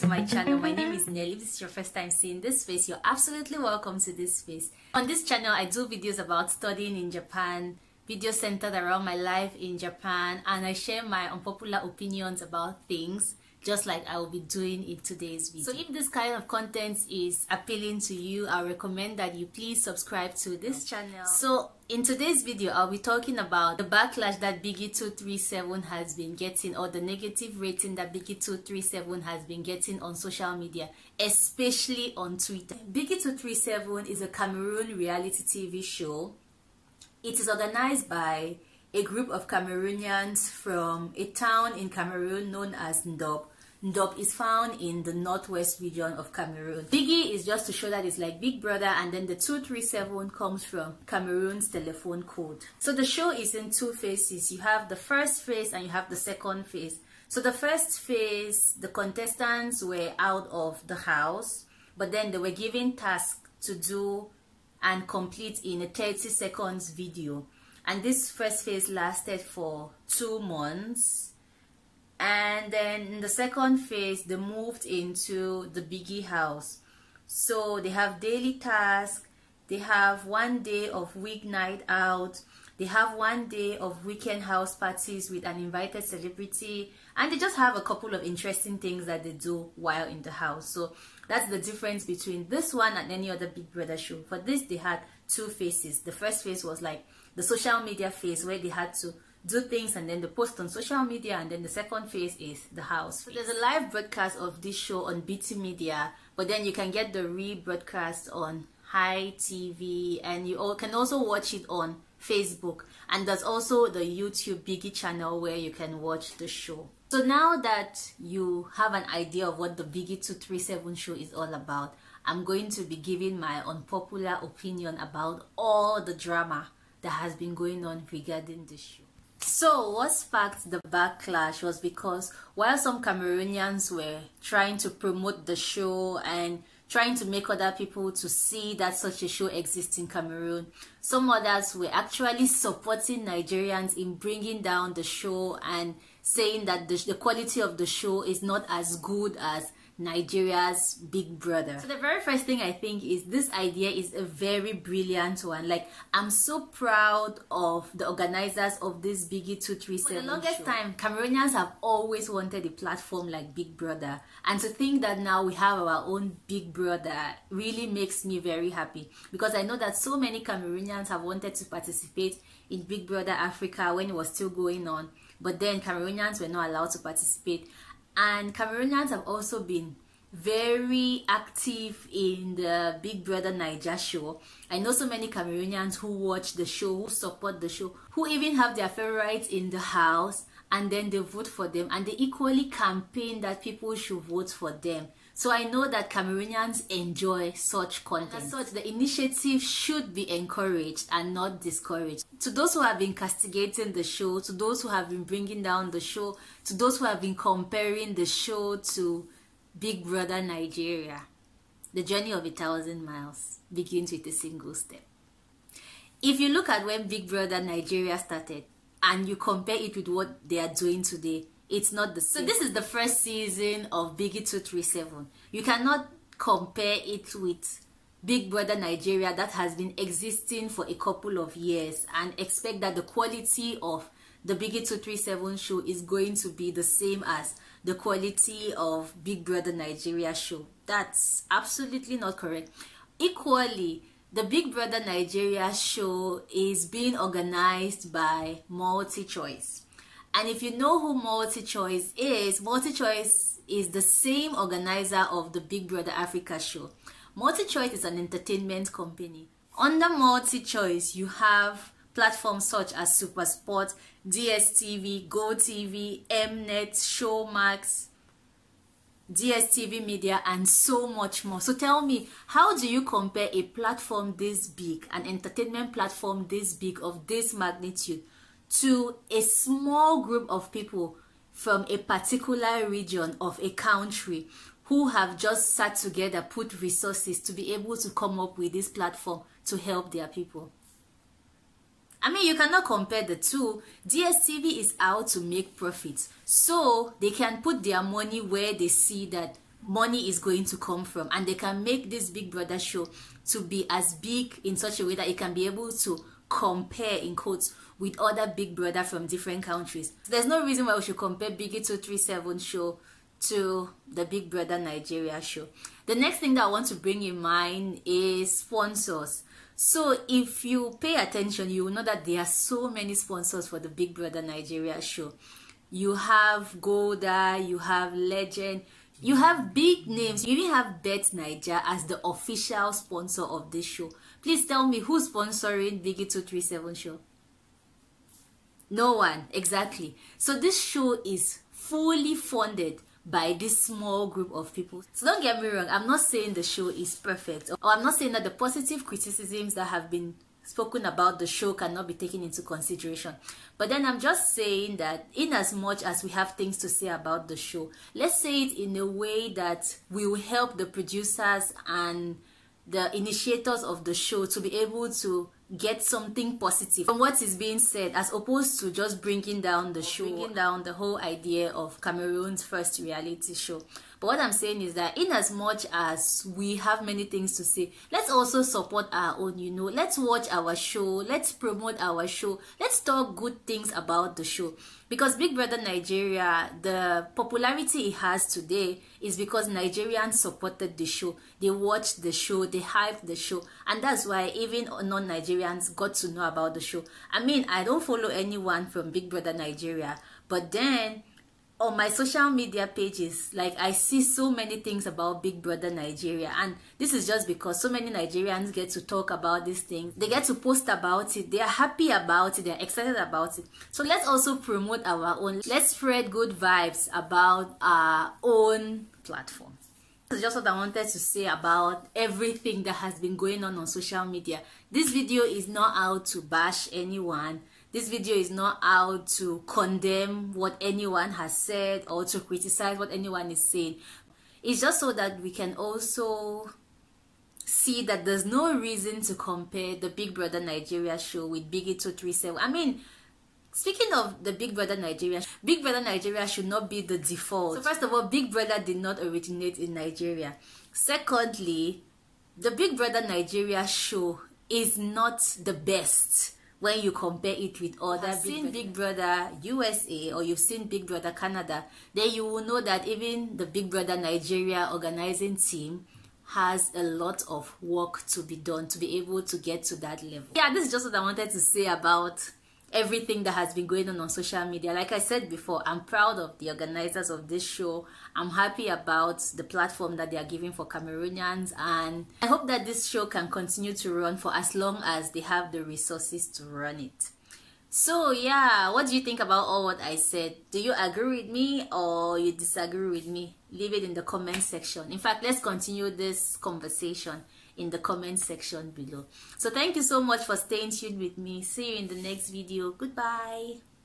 to my channel. My name is Nelly. If this is your first time seeing this face, you're absolutely welcome to this face. On this channel, I do videos about studying in Japan, videos centered around my life in Japan, and I share my unpopular opinions about things just like I will be doing in today's video. So if this kind of content is appealing to you, I recommend that you please subscribe to this channel. So in today's video, I'll be talking about the backlash that Biggy237 has been getting or the negative rating that Biggy237 has been getting on social media, especially on Twitter. Biggy237 is a Cameroon reality TV show. It is organized by a group of Cameroonians from a town in Cameroon known as Ndop Ndop is found in the northwest region of Cameroon. Biggy is just to show that it's like Big Brother and then the 237 comes from Cameroon's telephone code. So the show is in two phases. You have the first phase and you have the second phase. So the first phase, the contestants were out of the house, but then they were given tasks to do and complete in a 30 seconds video. And this first phase lasted for two months and then in the second phase they moved into the biggy house. So they have daily tasks they have one day of weeknight out. They have one day of weekend house parties with an invited celebrity. And they just have a couple of interesting things that they do while in the house. So that's the difference between this one and any other big brother show. For this they had two phases. The first phase was like the social media phase where they had to do things and then the post on social media and then the second phase is the house so there's a live broadcast of this show on bt media but then you can get the rebroadcast on high TV and you can also watch it on Facebook and there's also the YouTube Biggy channel where you can watch the show. So now that you have an idea of what the Biggy 237 show is all about, I'm going to be giving my unpopular opinion about all the drama that has been going on regarding the show. So, what sparked the backlash was because while some Cameroonians were trying to promote the show and trying to make other people to see that such a show exists in Cameroon, some others were actually supporting Nigerians in bringing down the show and saying that the, the quality of the show is not as good as Nigeria's big brother. So the very first thing I think is this idea is a very brilliant one. Like I'm so proud of the organizers of this Biggy 237 For the longest show. time, Cameroonians have always wanted a platform like Big Brother. And to think that now we have our own Big Brother really makes me very happy because I know that so many Cameroonians have wanted to participate in Big Brother Africa when it was still going on. But then Cameroonians were not allowed to participate and Cameroonians have also been very active in the Big Brother Naija show. I know so many Cameroonians who watch the show, who support the show, who even have their favorites in the house and then they vote for them and they equally campaign that people should vote for them. So I know that Cameroonians enjoy such content. As such, the initiative should be encouraged and not discouraged. To those who have been castigating the show, to those who have been bringing down the show, to those who have been comparing the show to Big Brother Nigeria, the journey of a thousand miles begins with a single step. If you look at when Big Brother Nigeria started and you compare it with what they are doing today, it's not the same. So this is the first season of Biggy 237. You cannot compare it with Big Brother Nigeria that has been existing for a couple of years and expect that the quality of the Biggy 237 show is going to be the same as the quality of Big Brother Nigeria show. That's absolutely not correct. Equally, the Big Brother Nigeria show is being organized by MultiChoice. And if you know who MultiChoice is, MultiChoice is the same organizer of the Big Brother Africa show. MultiChoice is an entertainment company. Under MultiChoice, you have platforms such as SuperSport, DSTV, GoTV, Mnet, Showmax, DSTV Media, and so much more. So tell me, how do you compare a platform this big, an entertainment platform this big, of this magnitude, to a small group of people from a particular region of a country who have just sat together, put resources to be able to come up with this platform to help their people. I mean, you cannot compare the two. DSTV is out to make profits. So they can put their money where they see that money is going to come from and they can make this big brother show to be as big in such a way that it can be able to compare in quotes with other big brother from different countries there's no reason why we should compare biggy 237 show to the big brother nigeria show the next thing that i want to bring in mind is sponsors so if you pay attention you will know that there are so many sponsors for the big brother nigeria show you have golda you have legend you have big names. You even have Bet9ja as the official sponsor of this show. Please tell me who's sponsoring Biggy 237 show? No one, exactly. So this show is fully funded by this small group of people. So don't get me wrong, I'm not saying the show is perfect, or I'm not saying that the positive criticisms that have been spoken about the show cannot be taken into consideration. But then I'm just saying that in as much as we have things to say about the show, let's say it in a way that will help the producers and the initiators of the show to be able to get something positive from what is being said as opposed to just bringing down the show bringing down the whole idea of cameroon's first reality show but what i'm saying is that in as much as we have many things to say let's also support our own you know. Let's watch our show. Let's promote our show. Let's talk good things about the show. Because Big Brother Nigeria, the popularity it has today is because Nigerians supported the show. They watched the show, they hyped the show, and that's why even non-Nigerians got to know about the show. I mean, I don't follow anyone from Big Brother Nigeria, but then on my social media pages like i see so many things about big brother nigeria. And this is just because so many nigerians get to talk about these things they get to post about it. They are happy about it. They're excited about it. So let's also promote our own. Let's spread good vibes about our own platform. This is just what I wanted to say about everything that has been going on on social media. This video is not out to bash anyone this video is not out to condemn what anyone has said or to criticize what anyone is saying. It's just so that we can also see that there's no reason to compare the Big Brother Nigeria show with Biggy 237. I mean, Speaking of the Big Brother Nigeria, Big Brother Nigeria should not be the default. So first of all, Big Brother did not originate in Nigeria. Secondly, the Big Brother Nigeria show is not the best when you compare it with other I've seen Big Brother USA or you've seen Big Brother Canada, then you will know that even the Big Brother Nigeria organizing team has a lot of work to be done to be able to get to that level. Yeah, this is just what I wanted to say about everything that has been going on on social media. Like I said before, I'm proud of the organizers of this show. I'm happy about the platform that they are giving for Cameroonians, and I hope that this show can continue to run for as long as they have the resources to run it. So yeah, what do you think about all what I said? Do you agree with me or you disagree with me? Leave it in the comment section. In fact, let's continue this conversation in the comment section below. So thank you so much for staying tuned with me. See you in the next video. Goodbye.